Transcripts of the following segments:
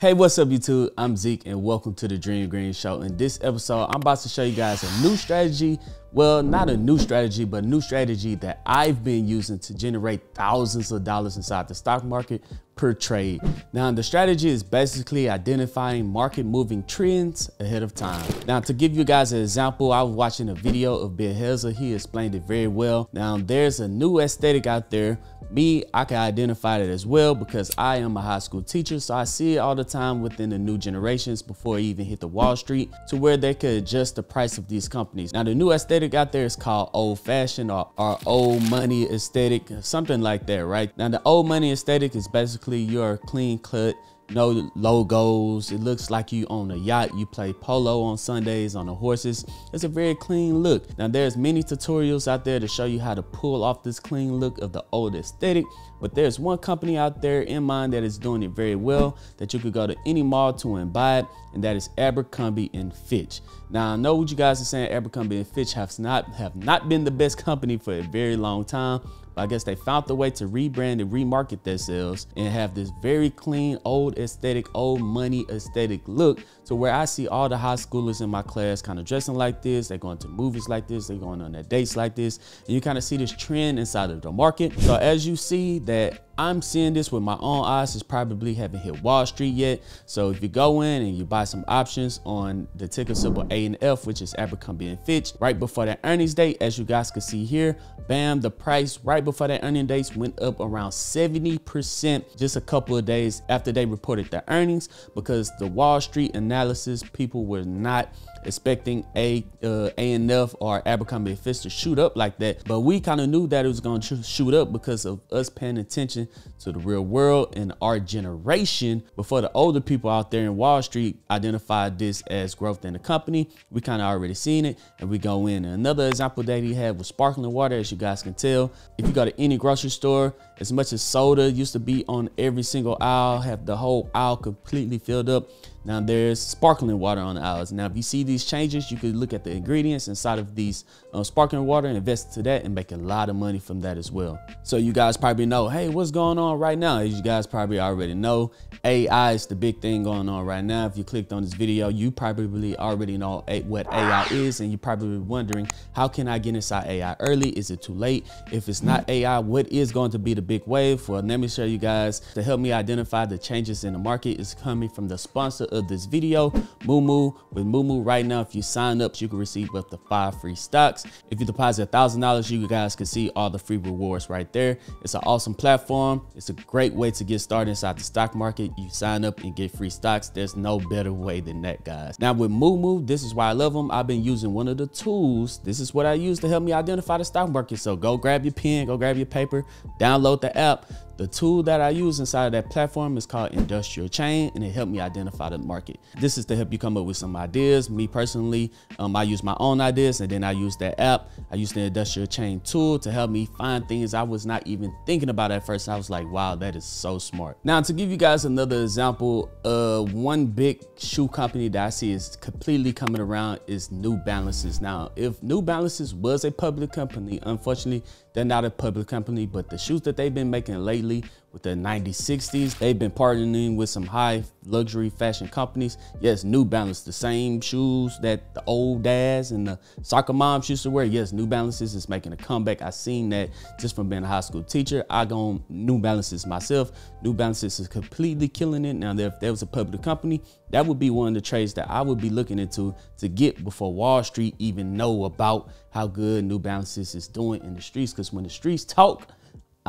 Hey, what's up YouTube? I'm Zeke and welcome to the Dream Green Show. In this episode, I'm about to show you guys a new strategy. Well, not a new strategy, but a new strategy that I've been using to generate thousands of dollars inside the stock market per trade. Now, the strategy is basically identifying market moving trends ahead of time. Now, to give you guys an example, I was watching a video of Bill Hezler. He explained it very well. Now, there's a new aesthetic out there me, I can identify it as well because I am a high school teacher, so I see it all the time within the new generations before it even hit the Wall Street to where they could adjust the price of these companies. Now, the new aesthetic out there is called old fashioned or, or old money aesthetic, something like that, right? Now, the old money aesthetic is basically your clean cut no logos. It looks like you own a yacht. You play polo on Sundays on the horses. It's a very clean look. Now there's many tutorials out there to show you how to pull off this clean look of the old aesthetic. But there's one company out there in mind that is doing it very well that you could go to any mall to and buy it. And that is Abercrombie and Fitch. Now I know what you guys are saying. Abercrombie and Fitch have not have not been the best company for a very long time. I guess they found the way to rebrand and remarket themselves and have this very clean, old aesthetic, old money aesthetic look to where I see all the high schoolers in my class kind of dressing like this. They're going to movies like this. They're going on their dates like this. And you kind of see this trend inside of the market. So as you see that I'm seeing this with my own eyes. It's probably haven't hit Wall Street yet. So if you go in and you buy some options on the ticker symbol A and F, which is Abercrombie and Fitch, right before that earnings date, as you guys can see here, bam, the price right before that earning dates went up around 70% just a couple of days after they reported their earnings because the Wall Street analysis people were not expecting a uh, ANF or Abercrombie Fitch to shoot up like that, but we kind of knew that it was going to shoot up because of us paying attention to the real world and our generation. Before the older people out there in Wall Street identified this as growth in the company, we kind of already seen it, and we go in. Another example that he had was sparkling water, as you guys can tell. If you go to any grocery store, as much as soda used to be on every single aisle, have the whole aisle completely filled up. Now there's sparkling water on the aisles. Now if you see these changes, you could look at the ingredients inside of these uh, sparkling water, and invest to that and make a lot of money from that as well. So you guys probably know, hey, what's going on right now? As you guys probably already know, AI is the big thing going on right now. If you clicked on this video, you probably already know what AI is and you're probably wondering, how can I get inside AI early? Is it too late? If it's not AI, what is going to be the big wave? Well, let me show you guys to help me identify the changes in the market is coming from the sponsor of this video, Moomoo. With Moomoo right now, if you sign up, you can receive up to five free stocks. If you deposit a thousand dollars, you guys can see all the free rewards right there. It's an awesome platform. It's a great way to get started inside the stock market. You sign up and get free stocks. There's no better way than that, guys. Now with Moomoo, this is why I love them. I've been using one of the tools. This is what I use to help me identify the stock market. So go grab your pen, go grab your paper, download the app the tool that I use inside of that platform is called Industrial Chain and it helped me identify the market. This is to help you come up with some ideas. Me personally, um, I use my own ideas and then I use that app. I use the Industrial Chain tool to help me find things I was not even thinking about at first. I was like, wow, that is so smart. Now to give you guys another example, uh, one big shoe company that I see is completely coming around is New Balances. Now, if New Balances was a public company, unfortunately, they're not a public company, but the shoes that they've been making lately with the 9060s. They've been partnering with some high luxury fashion companies. Yes, New Balance, the same shoes that the old dads and the soccer moms used to wear. Yes, New Balances is making a comeback. I seen that just from being a high school teacher. I go New Balances myself. New Balances is completely killing it. Now, if there was a public company, that would be one of the trades that I would be looking into to get before Wall Street even know about how good New Balances is doing in the streets. Because when the streets talk,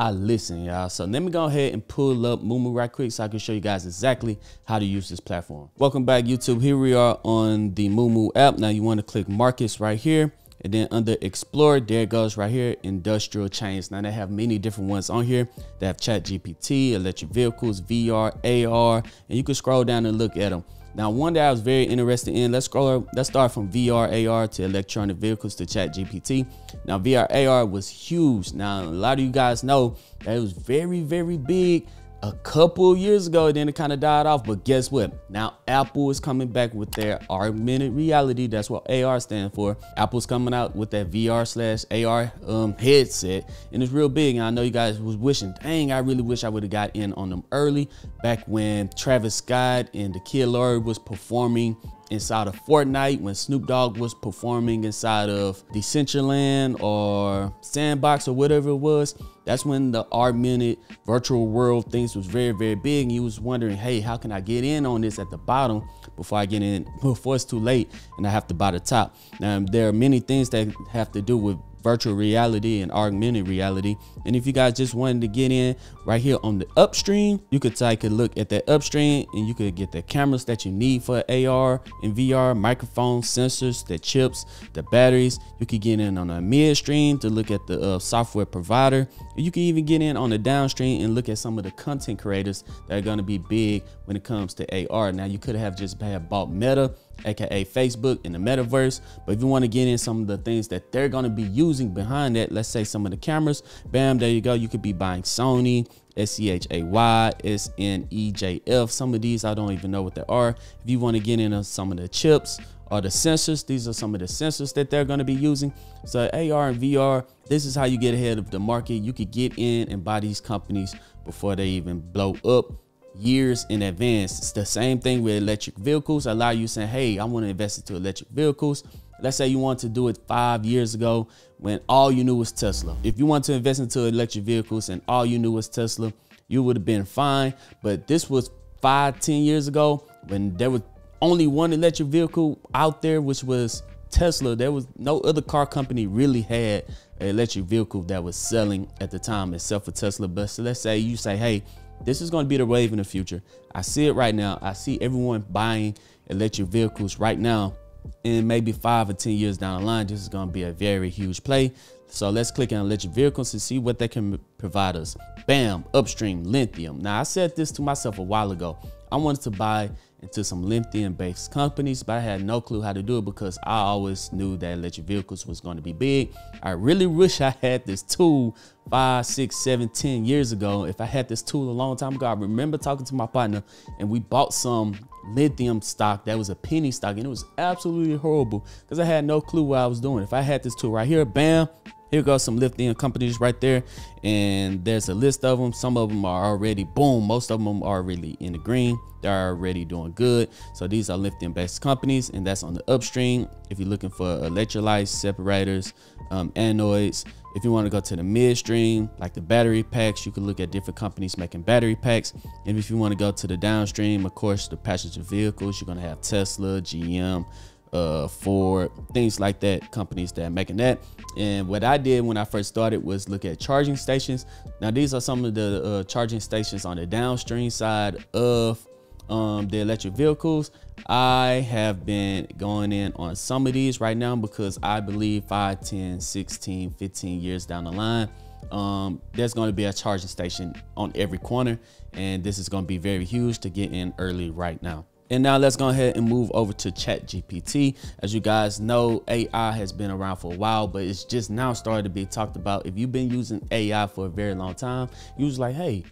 I listen, y'all. So let me go ahead and pull up Moomoo right quick so I can show you guys exactly how to use this platform. Welcome back, YouTube. Here we are on the Moomoo app. Now you want to click Markets right here. And then under Explore, there goes right here, Industrial Chains. Now they have many different ones on here. They have Chat GPT, electric vehicles, VR, AR, and you can scroll down and look at them. Now, one that I was very interested in, let's scroll, let's start from VR, AR to electronic vehicles to chat GPT. Now, VR, AR was huge. Now, a lot of you guys know that it was very, very big a couple years ago, then it kind of died off. But guess what? Now Apple is coming back with their augmented reality. That's what AR stands for. Apple's coming out with that VR slash AR um, headset, and it's real big. And I know you guys was wishing, dang, I really wish I would have got in on them early, back when Travis Scott and the Kid was performing inside of Fortnite when Snoop Dogg was performing inside of Decentraland or Sandbox or whatever it was. That's when the augmented virtual world things was very, very big. And you was wondering, hey, how can I get in on this at the bottom before I get in, before it's too late and I have to buy the top. Now, there are many things that have to do with virtual reality and augmented reality. And if you guys just wanted to get in right here on the upstream, you could take a look at that upstream and you could get the cameras that you need for AR and VR, microphones, sensors, the chips, the batteries. You could get in on a midstream to look at the uh, software provider. You can even get in on the downstream and look at some of the content creators that are going to be big when it comes to AR. Now you could have just have bought Meta aka Facebook in the metaverse. But if you want to get in some of the things that they're going to be using behind that, let's say some of the cameras, bam, there you go. You could be buying Sony, S-C-H-A-Y, S-N-E-J-F. Some of these, I don't even know what they are. If you want to get into some of the chips or the sensors, these are some of the sensors that they're going to be using. So AR and VR, this is how you get ahead of the market. You could get in and buy these companies before they even blow up years in advance. It's the same thing with electric vehicles. Allow you saying, hey, I want to invest into electric vehicles. Let's say you want to do it five years ago when all you knew was Tesla. If you want to invest into electric vehicles and all you knew was Tesla, you would have been fine. But this was five, ten years ago when there was only one electric vehicle out there, which was Tesla. There was no other car company really had an electric vehicle that was selling at the time except for Tesla. But so let's say you say, hey, this is going to be the wave in the future. I see it right now. I see everyone buying electric vehicles right now. And maybe five or 10 years down the line, this is going to be a very huge play. So let's click on electric vehicles and see what they can provide us. Bam, upstream, lithium. Now, I said this to myself a while ago. I wanted to buy into some lithium based companies, but I had no clue how to do it because I always knew that electric vehicles was going to be big. I really wish I had this tool five, six, seven, ten years ago. If I had this tool a long time ago, I remember talking to my partner and we bought some lithium stock that was a penny stock and it was absolutely horrible because I had no clue what I was doing. If I had this tool right here, bam, here goes some lithium companies right there. And there's a list of them. Some of them are already, boom, most of them are really in the green. They're already doing good. So these are lithium based companies and that's on the upstream. If you're looking for electrolytes, separators, um, anodes, if you want to go to the midstream, like the battery packs, you can look at different companies making battery packs. And if you want to go to the downstream, of course, the passenger vehicles, you're going to have Tesla, GM, uh, things like that, companies that are making that. And what I did when I first started was look at charging stations. Now, these are some of the uh, charging stations on the downstream side of um, the electric vehicles. I have been going in on some of these right now because I believe 5, 10, 16, 15 years down the line, um, there's going to be a charging station on every corner. And this is going to be very huge to get in early right now. And now let's go ahead and move over to Chat GPT. As you guys know, AI has been around for a while, but it's just now starting to be talked about. If you've been using AI for a very long time, you was like, hey,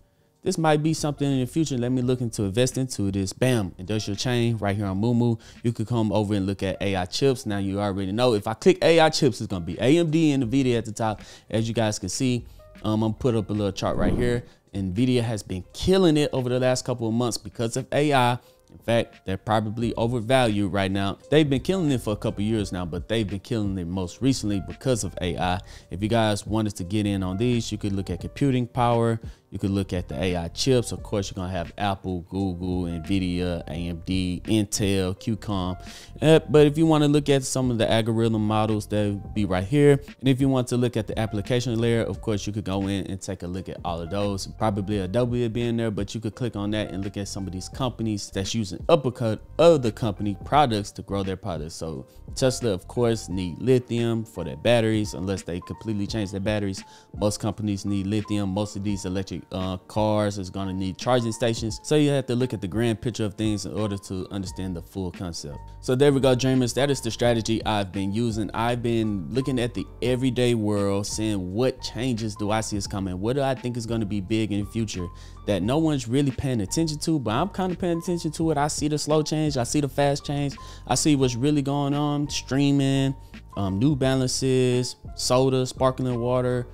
this might be something in the future. Let me look into invest into this. Bam, industrial chain right here on Moomoo. You could come over and look at AI chips. Now you already know if I click AI chips, it's gonna be AMD and NVIDIA at the top. As you guys can see, um, I'm put up a little chart right here. NVIDIA has been killing it over the last couple of months because of AI in fact, they're probably overvalued right now. They've been killing it for a couple years now, but they've been killing it most recently because of AI. If you guys wanted to get in on these, you could look at computing power. You could look at the AI chips. Of course, you're to have Apple, Google, NVIDIA, AMD, Intel, QCOM. Uh, but if you want to look at some of the algorithm models, they'll be right here. And if you want to look at the application layer, of course, you could go in and take a look at all of those. Probably Adobe would be in there, but you could click on that and look at some of these companies that's using uppercut of the company products to grow their products. So Tesla, of course, need lithium for their batteries, unless they completely change their batteries. Most companies need lithium. Most of these electric electric uh, cars. It's gonna need charging stations. So you have to look at the grand picture of things in order to understand the full concept. So there we go, dreamers. That is the strategy I've been using. I've been looking at the everyday world, seeing what changes do I see is coming? What do I think is gonna be big in the future that no one's really paying attention to, but I'm kind of paying attention to it. I see the slow change, I see the fast change, I see what's really going on, streaming, um, New Balances, soda, sparkling water,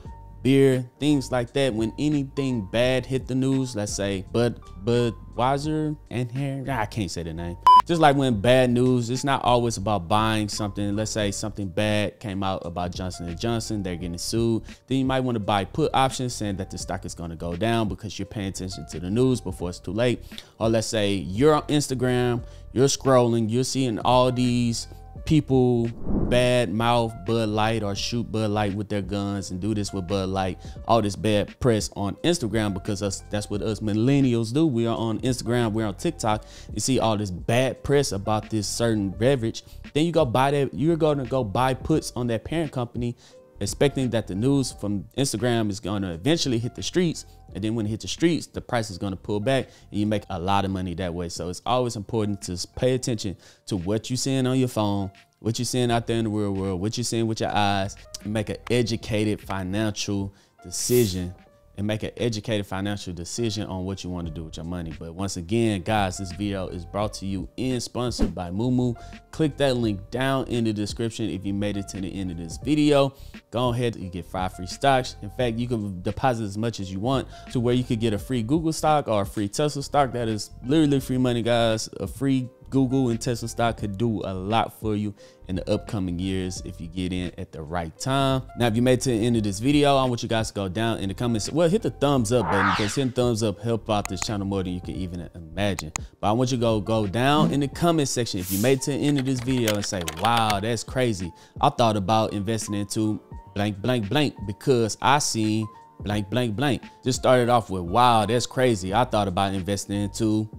beer, things like that. When anything bad hit the news, let's say Bud Budweiser Anheuser, I can't say the name. Just like when bad news, it's not always about buying something. Let's say something bad came out about Johnson & Johnson, they're getting sued. Then you might want to buy put options saying that the stock is going to go down because you're paying attention to the news before it's too late. Or let's say you're on Instagram, you're scrolling, you're seeing all these people bad mouth Bud Light or shoot Bud Light with their guns and do this with Bud Light, all this bad press on Instagram because us, that's what us millennials do. We are on Instagram, we're on TikTok. You see all this bad press about this certain beverage. Then you go buy that, you're going to go buy puts on that parent company expecting that the news from Instagram is going to eventually hit the streets. And then when it hits the streets, the price is to pull back and you make a lot of money that way. So it's always important to pay attention to what you're seeing on your phone, what you're seeing out there in the real world, what you're seeing with your eyes, make an educated financial decision and make an educated financial decision on what you want to do with your money. But once again, guys, this video is brought to you and sponsored by Moomoo. Click that link down in the description if you made it to the end of this video. Go ahead, you get five free stocks. In fact, you can deposit as much as you want to where you could get a free Google stock or a free Tesla stock. That is literally free money, guys. A free Google and Tesla stock could do a lot for you in the upcoming years if you get in at the right time. Now, if you made to the end of this video, I want you guys to go down in the comments. Well, hit the thumbs up button because hitting thumbs up help out this channel more than you can even imagine. But I want you to go, go down in the comment section if you made to the end of this video and say, wow, that's crazy. I thought about investing into blank, blank, blank because I seen blank, blank, blank. Just started off with, wow, that's crazy. I thought about investing into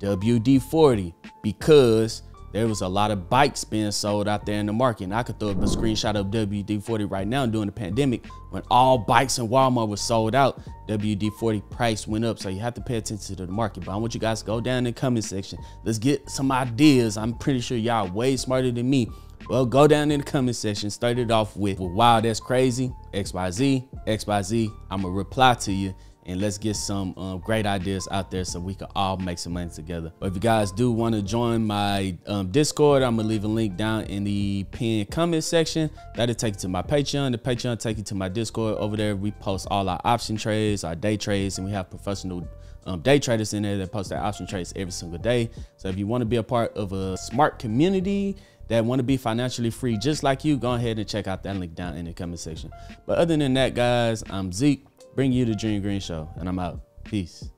WD-40 because there was a lot of bikes being sold out there in the market. And I could throw up a screenshot of WD-40 right now during the pandemic when all bikes in Walmart was sold out. WD-40 price went up. So you have to pay attention to the market. But I want you guys to go down in the comment section. Let's get some ideas. I'm pretty sure y'all way smarter than me. Well, go down in the comment section. Start it off with, wow, that's crazy. XYZ, XYZ. I'm to reply to you and let's get some um, great ideas out there so we can all make some money together. But if you guys do want to join my um, Discord, I'm gonna leave a link down in the pinned comment section. That'll take you to my Patreon. The Patreon take you to my Discord. Over there, we post all our option trades, our day trades, and we have professional um, day traders in there that post their option trades every single day. So if you want to be a part of a smart community that want to be financially free just like you, go ahead and check out that link down in the comment section. But other than that, guys, I'm Zeke bring you the Dream Green Show, and I'm out. Peace.